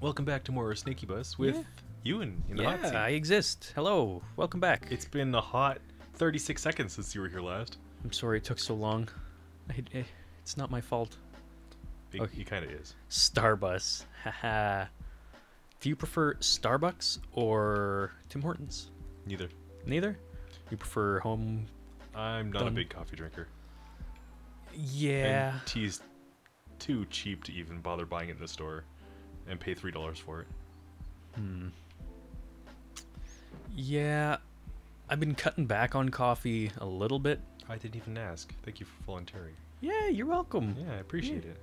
Welcome back to more Snakeybus with Yeah. Ewan in the hot seat. Yeah, I exist. Hello, welcome back. It's been a hot 36 seconds since you were here last. I'm sorry it took so long. I, eh, it's not my fault. It, Okay. He kind of is. Starbus. Haha. Do you prefer Starbucks or Tim Hortons? Neither. Neither? You prefer home? I'm not a big coffee drinker. Yeah. And tea's too cheap to even bother buying it in the store and pay $3 for it. Hmm. Yeah. I've been cutting back on coffee a little bit. I didn't even ask. Thank you for volunteering. Yeah, you're welcome. Yeah, I appreciate it.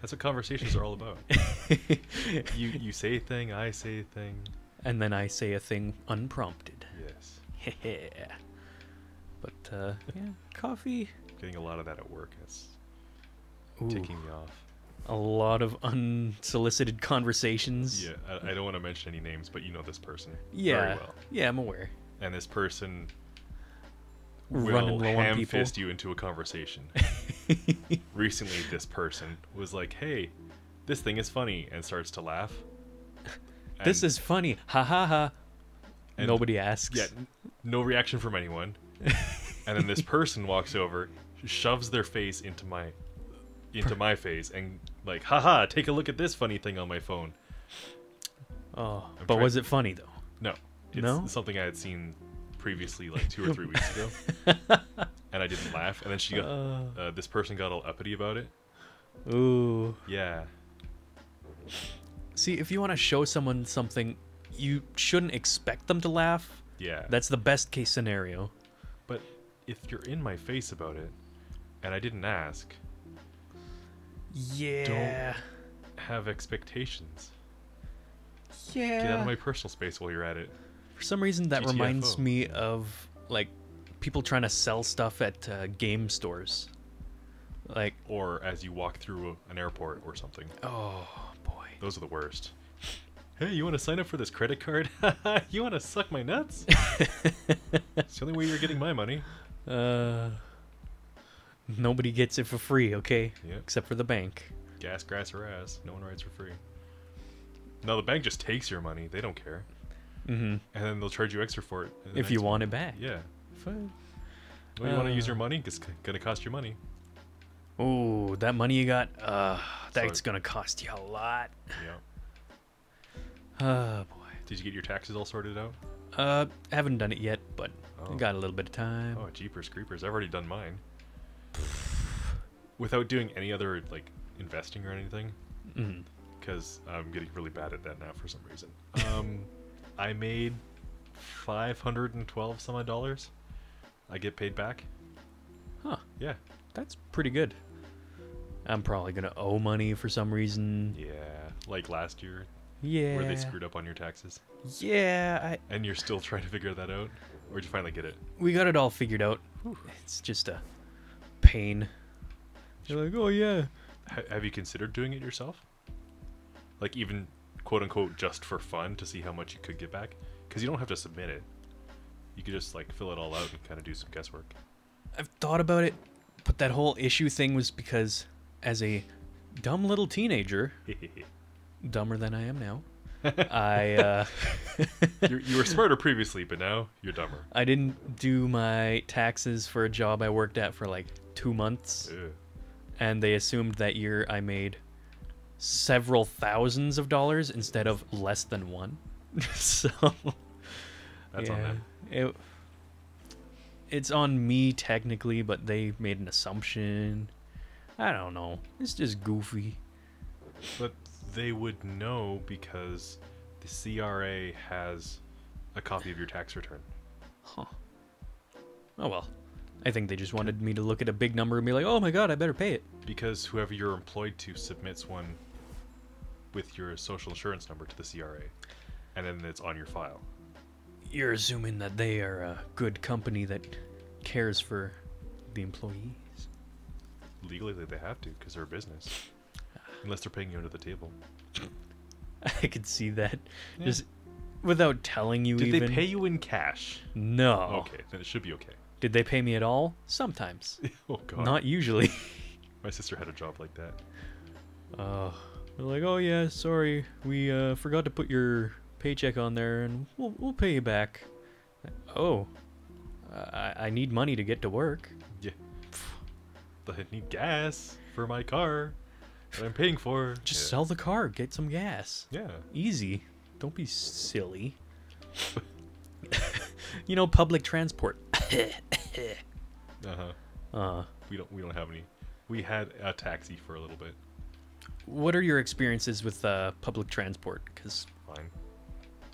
That's what conversations are all about. you you say a thing, I say a thing. and then I say a thing unprompted. Yes. Yeah. But uh, yeah, coffee. Getting a lot of that at work. That's Ooh, ticking me off. A lot of unsolicited conversations. Yeah, I, I don't want to mention any names, but you know this person Yeah. very well. Yeah, I'm aware. And this person will ham fist you into a conversation. Recently, this person was like, "Hey, this thing is funny," and starts to laugh. this is funny. Ha ha ha. and- Nobody asks. yeah, no reaction from anyone. and then this person walks over, shoves their face into my into my face, and like, haha, take a look at this funny thing on my phone. Oh, I'm but was it funny though? No, it's No? something I had seen previously, like two or three weeks ago, and I didn't laugh. And then she got Uh, uh, this person got all uppity about it. ooh. Yeah, See, if you want to show someone something, you shouldn't expect them to laugh. yeah. That's the best case scenario. but if you're in my face about it, and I didn't ask, Yeah. Don't have expectations. Yeah. Get out of my personal space while you're at it. For some reason, that reminds me of like people trying to sell stuff at uh, game stores. Like, Or as you walk through an airport or something. oh boy. Those are the worst. Hey, you want to sign up for this credit card? you want to suck my nuts? it's the only way you're getting my money. Uh, nobody gets it for free, okay? Yep. Except for the bank. Gas, grass, or ass. No one rides for free. No, the bank just takes your money. They don't care. Mm-hmm. And then they'll charge you extra for it. If you want it back. Yeah. Fine. Well, you want to use Uh. your money? It's going to cost you money. Oh, that money you got, uh, that's So- gonna cost you a lot. Yeah. Oh boy. Did you get your taxes all sorted out? Uh, haven't done it yet, but Oh. got a little bit of time. Oh, jeepers creepers. I've already done mine. Without doing any other, like, investing or anything. Because I'm getting really bad at that now for some reason. Um, I made five hundred and twelve some odd dollars. I get paid back. Huh. Yeah, That's pretty good. I'm probably gonna owe money for some reason. yeah. Like last year, Yeah. where they screwed up on your taxes, Yeah, I, and you're still trying to figure that out, or did you finally get it? we got it all figured out. It's just a pain. You're like, oh yeah. Ha- have you considered doing it yourself? Like even quote unquote just for fun to see how much you could get back? Because you don't have to submit it. You could just like fill it all out and kind of do some guesswork. I've thought about it, but that whole issue thing was because as a dumb little teenager, dumber than I am now, I uh, you you were smarter previously, but now you're dumber. I didn't do my taxes for a job I worked at for like two months, Ugh. And they assumed that year I made several thousands of dollars instead of less than one. so That's on yeah, them. It, it's on me technically, but they made an assumption. I don't know. It's just goofy. But they would know because the CRA has a copy of your tax return. Huh. Oh well. I think they just wanted me to look at a big number and be like, "Oh my god, I better pay it." Because whoever you're employed to submits one with your social insurance number to the CRA, and then it's on your file. You're assuming that they are a good company that cares for the employees. Legally, they have to because they're a business, unless they're paying you under the table. I could see that. Yeah. Just without telling you Did even. they pay you in cash? No. Okay, then it should be okay. Did they pay me at all? Sometimes. oh god, Not usually. my sister had a job like that. Oh. They're like, "Oh yeah, sorry, we uh, forgot to put your paycheck on there, and we'll we'll pay you back." Oh, I I need money to get to work. Yeah. But I need gas for my car that I'm paying for. Just yeah. sell the car, get some gas. Yeah. Easy. Don't be silly. you know, public transport. Uh huh. Uh, We don't. We don't have any. We had a taxi for a little bit. what are your experiences with uh, public transport? Because Fine.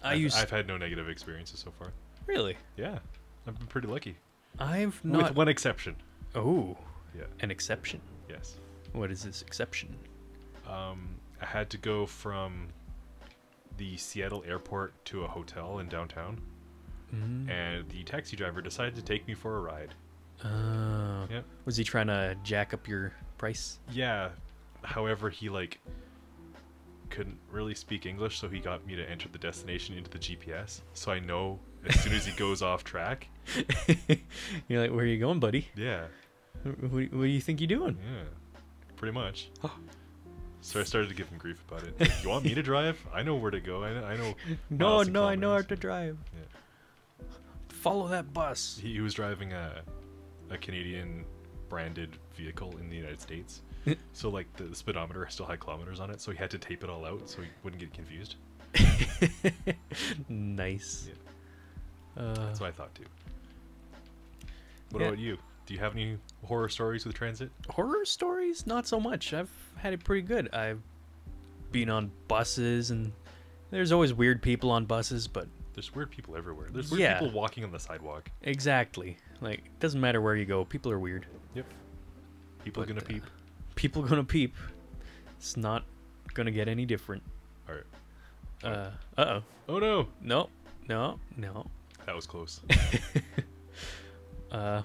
I I've, used I've had no negative experiences so far. really, Yeah. I've been pretty lucky. I've not. With one exception. oh, Yeah. an exception. Yes. What is this exception? Um, I had to go from the Seattle airport to a hotel in downtown, Mm. and the taxi driver decided to take me for a ride. Uh, Yep. Was he trying to jack up your price? Yeah. However, he like couldn't really speak English, so he got me to enter the destination into the GPS, so I know as soon as he goes off track. You're like, where are you going, buddy? Yeah. What, what do you think you're doing? Yeah. Pretty much. So I started to give him grief about it. Like, you want me to drive? I know where to go. I know. I know No, no, I know how to drive. Yeah. Follow that bus. He, he was driving a, a Canadian branded vehicle in the United States. so like the, the speedometer still had kilometers on it, so he had to tape it all out so he wouldn't get confused. nice. Uh, That's what I thought too. What Yeah. about you? Do you have any horror stories with transit? horror stories, not so much. I've had it pretty good. I've been on buses, and there's always weird people on buses, but There's weird people everywhere. There's weird Yeah. people walking on the sidewalk. exactly. Like, it doesn't matter where you go, people are weird. Yep. People But, gonna uh, peep. People gonna peep. It's not gonna get any different. All right. Uh, uh oh. Oh no, No, no, no. that was close. Uh,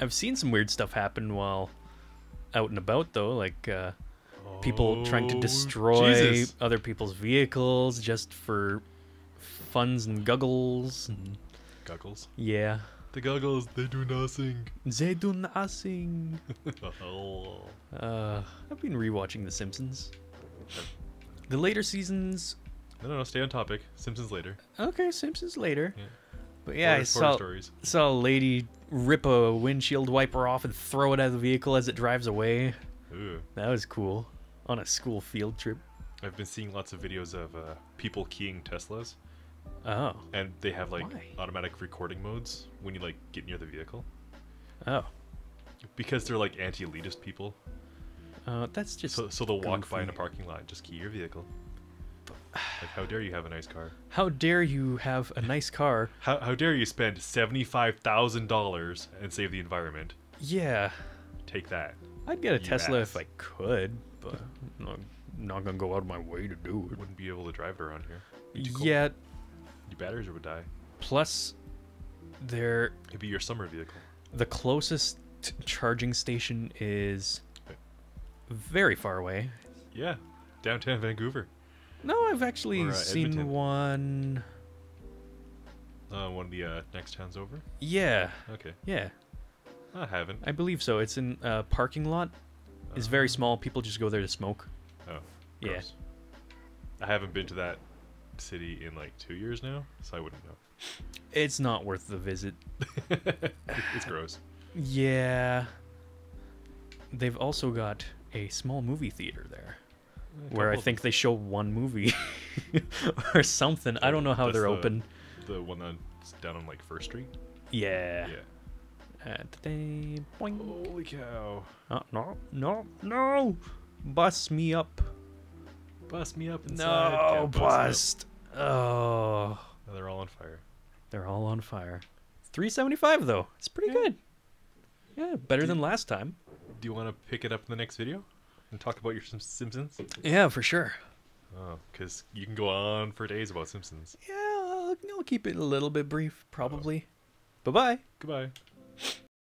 I've seen some weird stuff happen while out and about, though. Like, uh, people trying to Oh, destroy Jesus. other people's vehicles just for funs and guggles. And Goggles. yeah, The goggles, they do nothing. they do nothing. oh. Uh, I've been rewatching The Simpsons. The later seasons. No, no, no, stay on topic. Simpsons later. Okay, Simpsons later. Yeah. But yeah, I saw saw a lady rip a windshield wiper off and throw it at the vehicle as it drives away. Ooh. That was cool. On a school field trip. I've been seeing lots of videos of uh, people keying Teslas, Oh. and they have like Why? automatic recording modes when you like get near the vehicle Oh. because they're like anti-elitist people. Uh, that's just. So, so they'll walk by in a parking lot, just key your vehicle. Like, how dare you have a nice car? How dare you have a nice car? How, how dare you spend seventy-five thousand dollars and save the environment? Yeah, Take that. I'd get a Tesla ass. if I could, but I'm not, not gonna go out of my way to do it. Wouldn't be able to drive it around here. Too cold. Your batteries would die. Plus, they're It'd be your summer vehicle. the closest charging station is very far away. Yeah, downtown Vancouver. No, I've actually Or, uh, seen Edmonton. one. Uh, one of the uh, next towns over. Yeah, Okay, yeah, I haven't. I believe so. It's in a parking lot. It's very Uh, small. People just go there to smoke. Oh, Yeah. I haven't been to that city in like two years now, so I wouldn't know. It's not worth the visit. it's gross. Yeah. They've also got a small movie theater there where I think they show one movie or something. I don't know how That's they're the- open. The one that's down on like First Street. Yeah. Yeah. Uh, boing. Holy cow! Oh, no, no, no! Bust me up. Bust me up inside. No, Can't bust bust. Oh, Oh, they're all on fire. they're all on fire. 375 though. It's pretty Yeah. good. Yeah, better than last time. Do you want to pick it up in the next video and talk about your Simpsons? Yeah, for sure. Oh, because you can go on for days about Simpsons. Yeah, I'll, I'll keep it a little bit brief, oh. probably. Bye bye. Goodbye.